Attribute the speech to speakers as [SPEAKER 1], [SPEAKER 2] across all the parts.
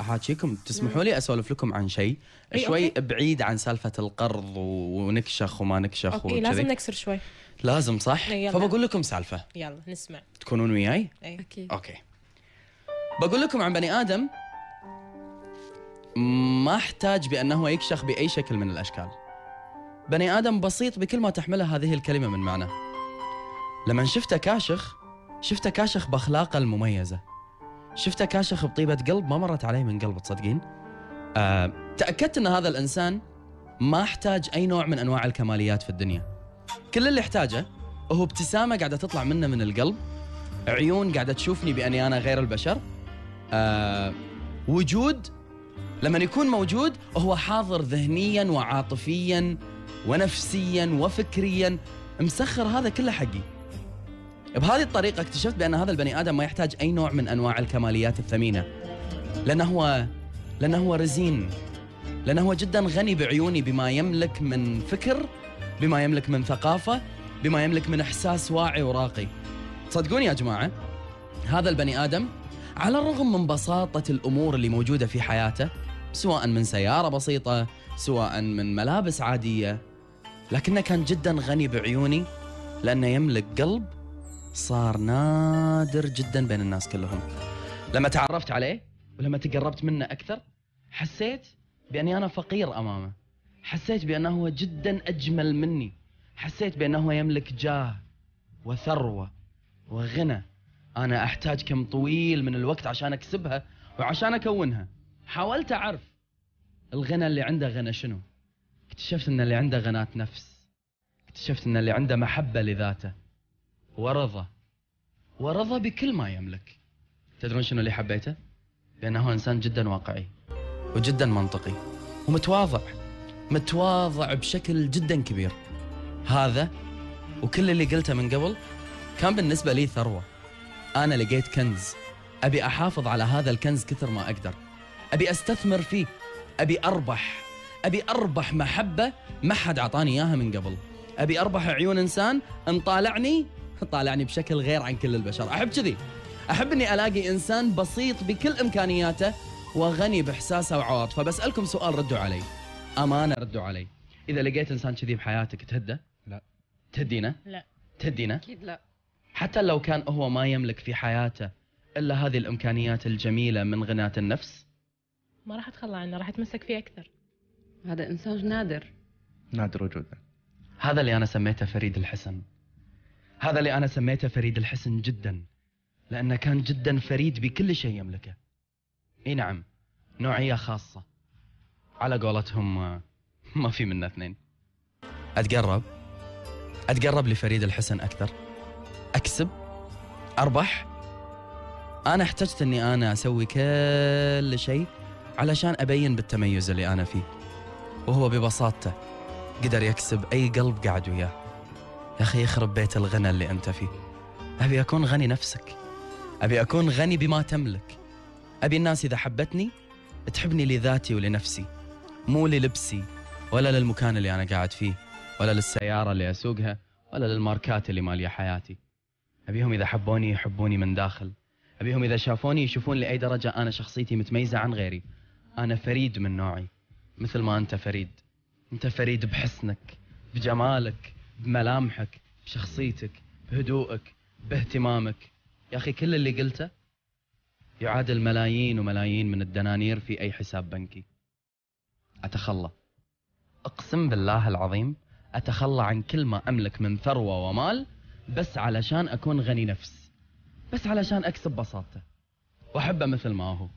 [SPEAKER 1] أحاكيكم. تسمحوا لي أسولف لكم عن شيء؟
[SPEAKER 2] إي،
[SPEAKER 1] شوي
[SPEAKER 2] okay.
[SPEAKER 1] بعيد عن سالفة القرض ونكشخ وما نكشخ
[SPEAKER 2] okay
[SPEAKER 1] وكذي.
[SPEAKER 2] لازم نكسر شوي.
[SPEAKER 1] لازم صح؟
[SPEAKER 2] إي، يلا.
[SPEAKER 1] فبقول لكم سالفة.
[SPEAKER 2] يلا نسمع.
[SPEAKER 1] تكونون وياي؟
[SPEAKER 2] اي
[SPEAKER 3] أكيد
[SPEAKER 1] okay. بقول لكم عن بني آدم ما احتاج بأنه يكشخ بأي شكل من الأشكال. بني آدم بسيط بكل ما تحمله هذه الكلمة من معنى. لما شفته كاشخ شفته كاشخ بأخلاقه المميزة. شفته كاشخ بطيبه قلب؟ ما مرت علي من قلب تصدقين؟ أه تأكدت إن هذا الإنسان ما احتاج أي نوع من أنواع الكماليات في الدنيا. كل اللي احتاجه هو ابتسامة قاعدة تطلع منه من القلب عيون قاعدة تشوفني بأني أنا غير البشر آه وجود لما يكون موجود هو حاضر ذهنيا وعاطفيا ونفسيا وفكريا مسخر هذا كله حقي. بهذه الطريقة اكتشفت بأن هذا البني آدم ما يحتاج أي نوع من أنواع الكماليات الثمينة. لأنه هو لأنه هو رزين. لأنه هو جدا غني بعيوني بما يملك من فكر بما يملك من ثقافة بما يملك من إحساس واعي وراقي. صدقوني يا جماعة هذا البني آدم على الرغم من بساطة الأمور اللي موجودة في حياته سواء من سيارة بسيطة سواء من ملابس عادية لكنه كان جدا غني بعيوني لأنه يملك قلب صار نادر جدا بين الناس كلهم. لما تعرفت عليه ولما تقربت منه أكثر حسيت بأني أنا فقير أمامه. حسيت بأنه هو جدا أجمل مني. حسيت بأنه هو يملك جاه وثروة وغنى. أنا أحتاج كم طويل من الوقت عشان أكسبها وعشان أكونها. حاولت أعرف الغنى اللي عنده غنى شنو. اكتشفت إن اللي عنده غناة نفس. اكتشفت إن اللي عنده محبة لذاته. ورضا ورضا بكل ما يملك. تدرون شنو اللي حبيته؟ لأنه هو إنسان جدا واقعي وجدا منطقي ومتواضع. متواضع بشكل جدا كبير. هذا وكل اللي قلته من قبل كان بالنسبة لي ثروة. أنا لقيت كنز. أبي أحافظ على هذا الكنز كثر ما أقدر. أبي أستثمر فيه. أبي أربح. أبي أربح محبة ما حد أعطاني إياها من قبل. أبي أربح عيون إنسان إن طالعني بشكل غير عن كل البشر. أحب كذي. أحب أني ألاقي إنسان بسيط بكل إمكانياته وغني بإحساسه وعواطفه. بسألكم سؤال ردوا علي. أمانة ردوا علي. إذا لقيت إنسان كذي بحياتك تهده؟
[SPEAKER 4] لا.
[SPEAKER 1] تهدينه؟
[SPEAKER 2] لا.
[SPEAKER 1] تهدينه؟
[SPEAKER 3] أكيد لا.
[SPEAKER 1] حتى لو كان هو ما يملك في حياته إلا هذه الإمكانيات الجميلة من غناة النفس؟
[SPEAKER 2] ما راح أتخلى عنه راح اتمسك فيه أكثر.
[SPEAKER 3] هذا إنسان نادر.
[SPEAKER 4] نادر وجوده.
[SPEAKER 1] هذا اللي أنا سميته فريد الحسن. هذا اللي أنا سميته فريد الحسن جدا لأنه كان جدا فريد بكل شيء يملكه. إي نعم نوعية خاصة. على قولتهم آه، ما في منا اثنين. أتقرب؟ أتقرب لفريد الحسن أكثر. أكسب؟ أربح؟ أنا احتجت أني أنا أسوي كل شيء علشان أبين بالتميز اللي أنا فيه. وهو ببساطته قدر يكسب أي قلب قاعد وياه. يا أخي يخرب بيت الغنى اللي أنت فيه. أبي أكون غني نفسك. أبي أكون غني بما تملك. أبي الناس إذا حبتني تحبني لذاتي ولنفسي مو للبسي ولا للمكان اللي أنا قاعد فيه ولا للسيارة اللي أسوقها ولا للماركات اللي مالية حياتي. أبيهم إذا حبوني يحبوني من داخل. أبيهم إذا شافوني يشوفون لأي درجة أنا شخصيتي متميزة عن غيري. أنا فريد من نوعي. مثل ما أنت فريد. أنت فريد بحسنك بجمالك بملامحك بشخصيتك بهدوءك باهتمامك. يا أخي كل اللي قلته يعادل ملايين وملايين من الدنانير في أي حساب بنكي. أتخلى. أقسم بالله العظيم أتخلى عن كل ما أملك من ثروة ومال بس علشان أكون غني نفس. بس علشان أكسب بساطته وأحبه مثل ما هو.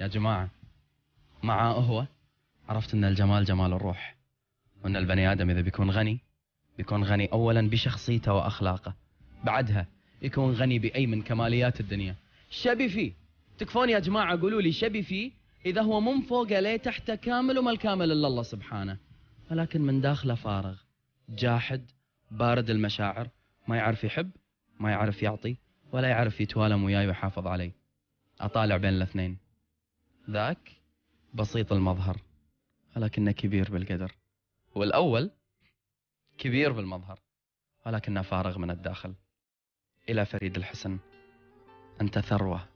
[SPEAKER 1] يا جماعة معاه هو. عرفت أن الجمال جمال الروح. وأن البني آدم إذا بيكون غني بيكون غني أولا بشخصيته وأخلاقه بعدها يكون غني بأي من كماليات الدنيا. شبي فيه تكفون يا جماعة قولوا لي شبي فيه إذا هو من فوق ليه تحته كامل وما الكامل إلا الله سبحانه. ولكن من داخله فارغ جاحد بارد المشاعر ما يعرف يحب ما يعرف يعطي ولا يعرف يتوالم وياي ويحافظ علي. أطالع بين الاثنين. ذاك بسيط المظهر ولكنه كبير بالقدر. والأول كبير بالمظهر ولكنه فارغ من الداخل. إلى فريد الحسن أنت ثروة.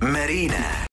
[SPEAKER 4] Marina.